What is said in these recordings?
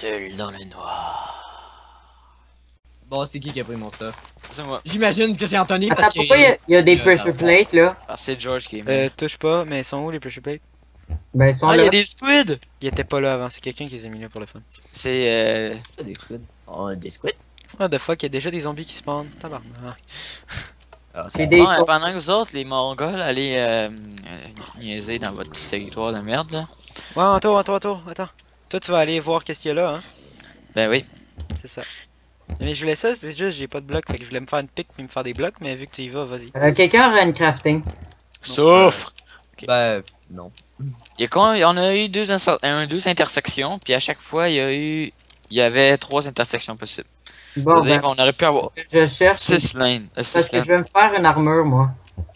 Seul dans le noir. Bon, c'est qui qui a pris mon stuff? C'est moi. J'imagine que c'est Anthony Attends, parce que. pourquoi il y, a- il y a des pressure plates là? Ah, c'est George qui est Euh, touche pas, mais ils sont où les pressure plates? Ben, ils sont Ah, il là. y a des squids! Ils étaient pas là avant, c'est quelqu'un qui les a mis là pour le fun. C'est euh. Des squids. Oh, des squids. Ah, de fois qu'il y a déjà des zombies qui spawnent. Tabarnak. Ah, C'est des- Bon, euh, pendant que vous autres, les Mongols, allez euh, euh, niaiser dans votre petit territoire de merde, là. Ouais, Anto, Anto, Anto, attends. Toi, tu vas aller voir qu'est-ce qu'il y a là, hein? Ben oui. C'est ça. Mais je voulais ça, c'est juste j'ai pas de bloc, fait que je voulais me faire une pique puis me faire des blocs, mais vu que tu y vas, vas-y. Euh, Quelqu'un aurait une crafting. Souffre! Ben, non. Il y a con- on a eu deux, un- deux intersections, puis à chaque fois, il y a eu. Il y avait trois intersections possibles. Bon, C'est-à-dire ben, qu'on aurait pu avoir je cherche. six lanes. euh, Parce six que je vais me faire une armure, moi.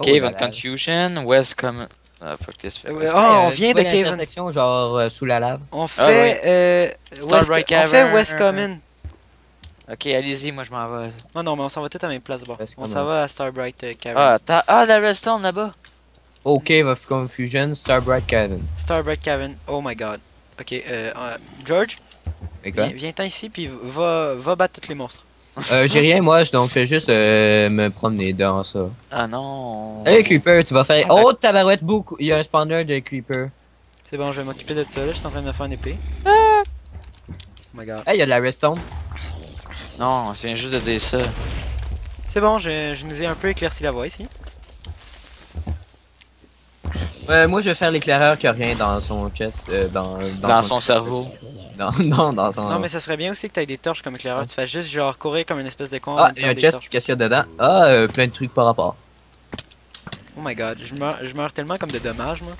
Cave Oh. Confusion, West Common. Ah, fuck this. Ouais, West- oh, on vient de Cave. l'intersection, genre euh, sous la lave? On fait, Ah, ouais. euh, West, on fait. West Common. Ok, allez-y, moi je m'en vais. Oh non, mais on s'en va tout à la même place, bon. West On s'en va à Starbright euh, Cavern. Ah, t'as- ah, la redstone là-bas. Oh, Cave of Confusion, Starbright Cavern. Starbright Cavern, oh my god. Ok, euh, euh, George, viens, viens-t'en ici puis va, va battre tous les monstres. Euh, j'ai rien, moi, donc je vais juste euh, me promener dans ça. Ah non. Salut, Creeper, tu vas faire. Ah, Oh, tabarouette, beaucoup. Il y a un spawner de Creeper. C'est bon, je vais m'occuper de ça là, je suis en train de me faire une épée. Oh my god. Hey, il y a de la redstone. Non, je viens juste de dire ça. C'est bon, je, je nous ai un peu éclairci la voie ici. Euh, moi, je vais faire l'éclaireur qui a rien dans son chest. euh, dans, dans, Dans son cerveau. Non, dans son. Non, mais ça serait bien aussi que t'aies des torches comme éclaireur. Tu fasses juste genre courir comme une espèce de con. Ah, il y a un chest, qu'est-ce qu'il y a dedans? Ah, euh, plein de trucs par rapport. Oh my god, je meurs, je meurs tellement comme de dommages, moi.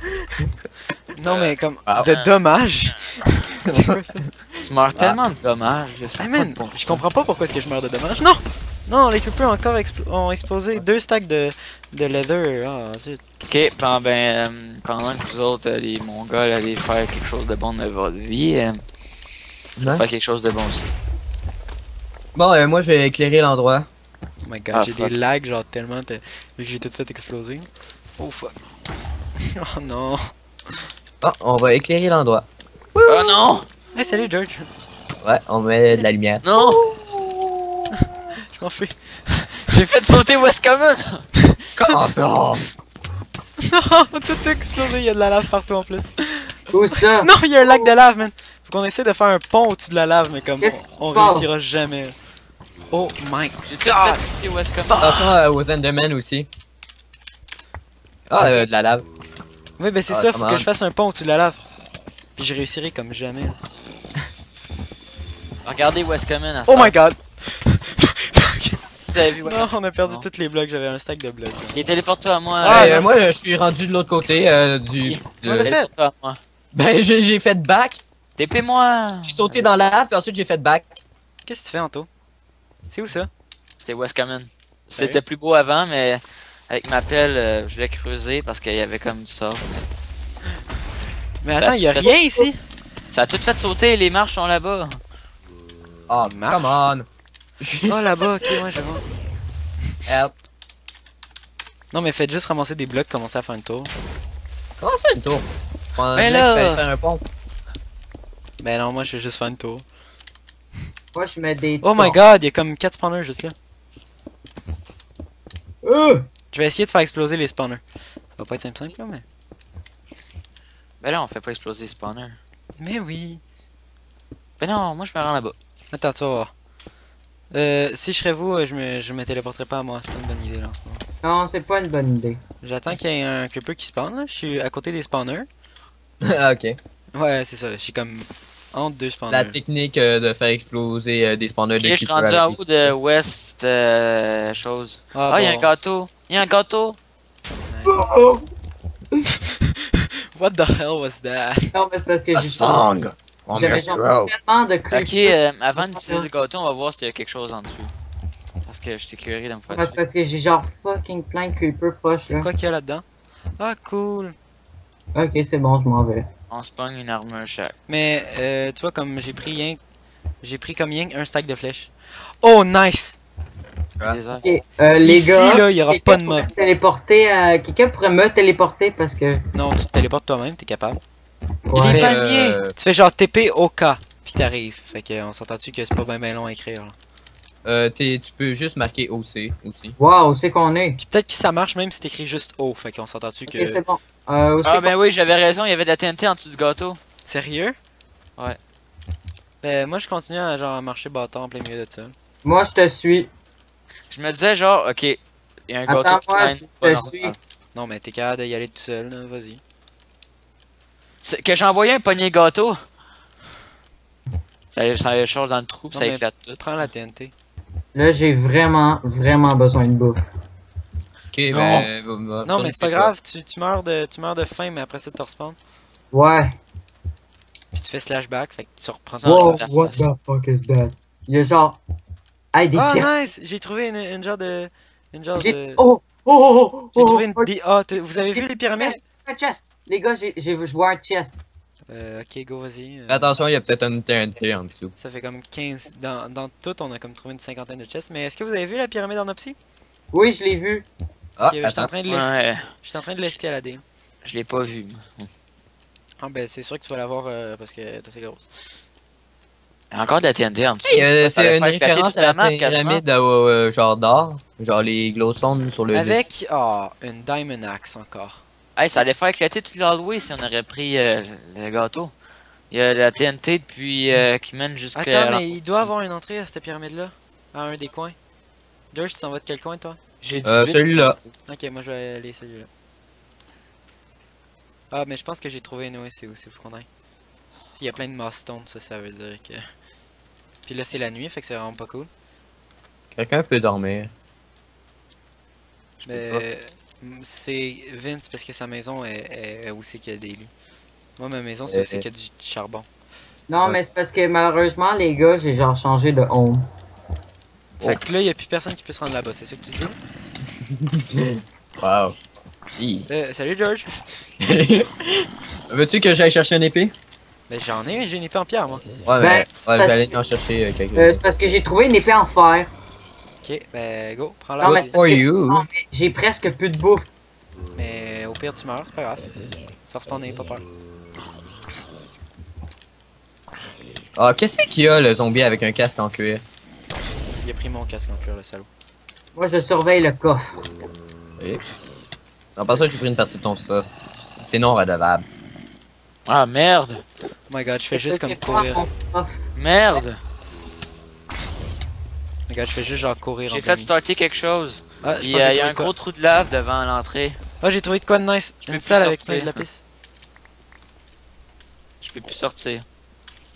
non, mais comme Ah. de dommages. C'est quoi ça? Tu meurs tellement de dommages. Hey pas man, je comprends pas pourquoi est-ce que je meurs de dommages. Non! Non, les creepers encore expl- ont explosé deux stacks de, de leather. Ah, zut. Ok, ben, ben, euh, pendant que vous autres, euh, les Mongols, allez faire quelque chose de bon de votre vie, euh, faire quelque chose de bon aussi. Bon, euh, moi, je vais éclairer l'endroit. Oh my god, Ah, j'ai des lags genre tellement te- vu que j'ai tout fait exploser. Oh fuck. Oh non. Ah, on va éclairer l'endroit. Oh non! Hey, salut George. Ouais, on met de la lumière. Non! Je m'en fais. J'ai fait sauter West Common! Comment ça? Non, tout a explosé, il y a de la lave partout en plus. Où ça? Non, il y a un lac de lave, man. Faut qu'on essaie de faire un pont au-dessus de la lave, mais comme on, réussira jamais. Oh my J'ai tout god. fait sauter West Common. Attention euh, aux Endermen aussi. Ah, euh, de la lave. Oui, ben c'est Ah, ça, faut que je fasse un pont au-dessus de la lave. Puis je réussirai comme jamais. Regardez West Common à Oh my god. Vu Non, on a perdu Non. tous les blocs, j'avais un stack de blocs. Il est téléporte-toi à moi. Ah, euh, euh, moi, je suis rendu de l'autre côté euh, du. de-. Téléporte-toi à moi. Ben, j'ai fait back. TP-moi! J'ai sauté dans la lave, puis ensuite j'ai fait back. Qu'est-ce que tu fais, Anto? C'est où ça? C'est West Common. C'était plus beau avant, mais avec ma pelle, euh, je l'ai creusé parce qu'il y avait comme ça. Mais Ça attends, il y a fait- rien ici. Ça a tout fait sauter, les marches sont là-bas. Oh, marche. come on. Oh là-bas, ok, ouais, je vois. Help. Non, mais faites juste ramasser des blocs, commencer à faire une tour. Comment ça, une tour? Je pense Mais bien là- faire un pont. Ben non, moi je vais juste faire une tour. Moi, je mets des. Oh my god, il y a comme 4 spawners juste là. Euh! Je vais essayer de faire exploser les spawners. Ça va pas être simple simple là, mais. Ben là, on fait pas exploser les spawners. Mais oui. Ben non, moi je me rends là-bas. Attends, tu vas voir. Euh, si je serais vous, euh, je me, je me téléporterais pas à moi, c'est pas une bonne idée là en ce moment. Non, c'est pas une bonne idée. J'attends qu'il y ait un creeper qui spawn là, je suis à côté des spawners. Ah, ok. Ouais, c'est ça, je suis comme entre deux spawners. La technique euh, de faire exploser euh, des spawners Ok, de je suis rendu en haut de West euh, chose? Ah, Ah, il y a un gâteau. Il y a un gâteau. What the hell was that? Non, mais c'est parce que A j'ai- song J'avais tellement de. Ok, euh, avant d'utiliser le gâteau, on va voir s'il y a quelque chose en dessous. Parce que j'étais curieux de me faire Ouais, parce que j'ai genre fucking plein de creepers poches là. Quoi qu'il y a là-dedans? Ah, cool. Ok, c'est bon, je m'en vais. On pogne une armure chaque. Mais, euh, tu vois, comme j'ai pris rien. J'ai pris comme rien un stack de flèches. Oh, nice! Ah. Désert. Ok, euh, les Ici, gars. là, il y aura quelqu'un pas de pourrait mob. se Téléporter à... Quelqu'un pourrait me téléporter parce que. Non, tu te téléportes toi-même, t'es capable. Ouais. Euh, Tu fais genre TP au cas, puis t'arrives. Fait que on s'entend-tu que c'est pas bien ben long à écrire là? euh, t'es- tu peux juste marquer OC aussi. Wow, c'est qu'on est? Puis peut-être que ça marche même si t'écris juste O. Fait qu'on s'entend-tu Ok, que. c'est bon. Euh, Ah qu'on- ben oui, j'avais raison, il y avait de la TNT en dessous du gâteau. Sérieux? Ouais. Ben moi je continue à genre à marcher bâton en plein milieu de ça. Moi, je te suis. Je me disais genre, ok, il y a un gâteau Attends, qui moi, traîne, je te suis. Non mais t'es capable d'y aller tout seul, là, vas-y. Que j'ai envoyé un panier gâteau. Ça, ça change dans le trou, Non, ça éclate tout. Prends la TNT. Là, j'ai vraiment, vraiment besoin de bouffe. Ok, Non. ben. Non mais c'est pas grave, tu, tu meurs de tu meurs de faim mais après ça tu respawn. Ouais. Puis tu fais slash back, fait que tu reprends Ça, Wow, faire what ça. the fuck is that? Il y a genre. Hey, des pièces. nice! J'ai trouvé une, une genre de. Une genre de. Oh! Oh! Oh! oh, J'ai oh, trouvé une. oh, di- Ah, t'as- vous avez vu les pyramides? Chest! Les gars, j'ai j'ai joué un chest. Euh, ok, go, vas-y. euh, Attention, il y a peut-être une TNT en dessous. Ça fait comme 15. Dans, dans tout, on a comme trouvé une cinquantaine de chests. Mais est-ce que vous avez vu la pyramide en Opsy? Oui, je l'ai vu. Ah, je suis en attends. train de Ouais, je suis en train de l'escalader. je l'ai pas vu. Ah ben c'est sûr que tu vas l'avoir euh, parce que t'es assez grosse. Il y a encore de la TNT en dessous. Hey, euh, c'est une référence à la pyramide euh, genre d'or. Genre les glowstones sur le Avec ah une diamond axe encore. Hey, ça allait faire éclater tout l'hallway si on aurait pris euh, le gâteau. Il y a la TNT depuis euh, qui mène jusqu'à. Attends mais il doit avoir une entrée à cette pyramide là, à un des coins. George, tu t'en vas de quel coin toi? J'ai Euh, 18. celui-là. Ok, moi je vais aller celui-là. Ah mais je pense que j'ai trouvé une c'est où c'est faut qu'on aille. Il y a plein de moss stones, ça ça veut dire que. Puis là c'est la nuit, fait que c'est vraiment pas cool. Quelqu'un peut dormir. Mais c'est Vince parce que sa maison est, est- où c'est qu'il y a des lits. Moi ma maison c'est où c'est qu'il y a du charbon. Non, Ouais. mais c'est parce que malheureusement, les gars, j'ai genre changé de home. Fait que là il y a plus personne qui peut se rendre là-bas, c'est ça que tu dis? Wow. Euh, Salut George. Veux-tu que j'aille chercher une épée? Ben j'en ai, j'ai une épée en pierre moi. Ouais, Ben, mais ouais, parce j'allais en chercher euh, quelqu'un. Euh, c'est parce que j'ai trouvé une épée en fer. Ok, ben go, prends Non, la mais Good for you. Non, mais j'ai presque plus de bouffe. Mais au pire tu meurs, c'est pas grave. Tu vas respawner, pas peur. Ah, qu'est-ce qu'il y a le zombie avec un casque en cuir? Il a pris mon casque en cuir le salaud. Moi, je surveille le coffre. En passant, j'ai pris une partie de ton stuff. C'est non redevable. Ah merde! Oh my god, je fais juste comme courir. Merde! God, je fais juste genre courir en J'ai fait starter quelque chose. Ah, euh, il y a un gros trou de lave devant l'entrée. Ah, j'ai trouvé de quoi de nice. Je Une salle avec de sortir. lapis. Je peux plus sortir.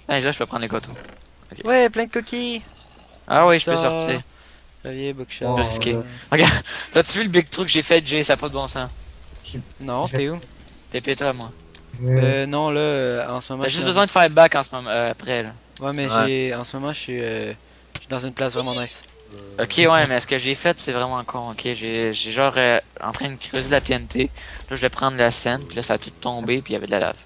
Hey, là, je peux prendre les gâteaux. Ouais, plein de coquilles. Ah oui, je peux Ça. sortir. Clavier, bookshop. Oh, risqué. là. T'as-tu vu le big truc que j'ai fait, Jay? Ça a pas de bon sens. Non, t'es où? T'es pété, moi. Euh, Euh, non, là, euh, en ce moment. T'as juste besoin de faire back en ce moment, euh, après, là. Ouais, mais Ouais. j'ai. En ce moment, je suis. Je suis dans une place vraiment nice. Ok, ouais, mais ce que j'ai fait, c'est vraiment con. Ok, j'ai j'ai genre euh, en train de creuser de la TNT. Là, je vais prendre la scène, puis là, ça a tout tombé, puis il y avait de la lave.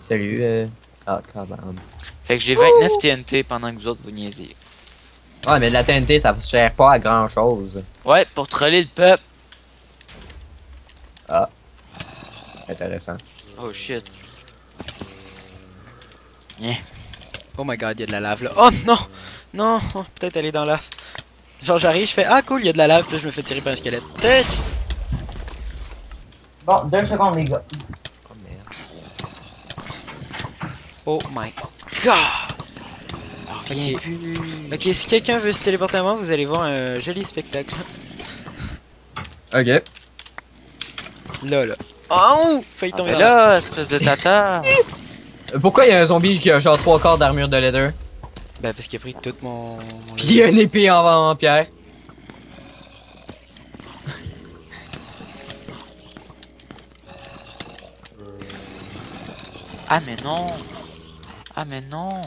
Salut, euh... Ah, cabane. Fait que j'ai 29 TNT pendant que vous autres vous niaisiez. Ouais, mais de la TNT, ça sert pas à grand chose. Ouais, pour troller le peuple. Intéressant. Oh shit. Oh my god, il y a de la lave là. Oh non Non oh, Peut-être aller dans la. Genre, j'arrive, je fais Ah cool, il y a de la lave, puis là, je me fais tirer par un squelette. Tech! Bon, deux secondes, les gars. Oh merde. Oh my god Ok. Ok, si quelqu'un veut se téléporter à moi, vous allez voir un joli spectacle. Ok. Là, là. Oh Failli Ah, tomber la- là, espèce de tata. Euh, Pourquoi il y a un zombie qui a genre trois quarts d'armure de leather? Ben, parce qu'il a pris tout mon. mon Pis il y a une épée en, en pierre. Ah, mais non. Ah, mais non.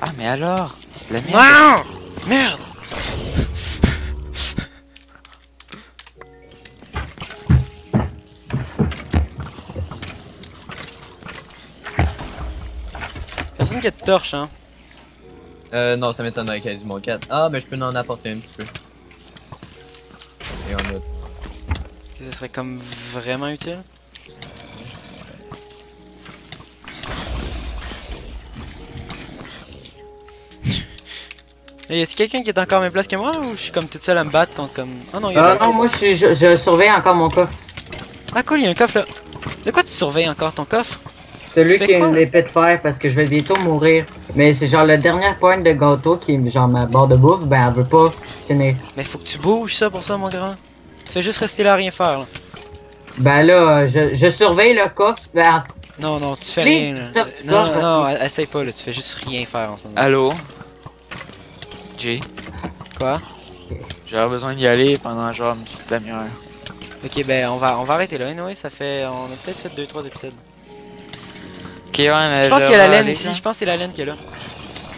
Ah, mais alors C'est de la merde. Non Merde Personne qui a de torche, hein. Euh, non, ça m'étonnerait qu'il y ait du mon 4. Ah, mais je peux en apporter un petit peu. Et on a. serait comme vraiment utile? Y a-t-il quelqu'un qui est encore à même place que moi ou je suis comme toute seule à me battre contre comme. Oh non, y a Euh, non, moi je, suis- je, je surveille encore mon coffre. Ah cool, y a un coffre là. De quoi tu surveilles encore ton coffre? Celui qui a une épée de fer parce que je vais bientôt mourir. Mais c'est genre la dernière pointe de gâteau qui est genre ma barre de bouffe, ben elle veut pas finir. Mais faut que tu bouges ça pour ça, mon grand. Tu fais juste rester là à rien faire là. Ben là, je, je surveille le coffre. Ben, Non, non, tu fais rien là. stop, stop. Non, non, non, essaye pas là, tu fais juste rien faire en ce moment. Allô? Jay, Quoi? J'aurais besoin d'y aller pendant genre une petite demi-heure. Ok, ben on va, on va arrêter là. Anyway, ça fait. On a peut-être fait 2-3 épisodes. Ok, ouais, mais Je pense qu'il y a la laine ici, je pense que c'est la laine qui est là.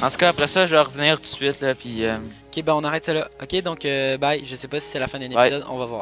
En tout cas, après ça, je vais revenir tout de suite, là, puis... euh, Ok, ben on arrête ça là. Ok, donc euh, bye. Je sais pas si c'est la fin d'un épisode, on va voir.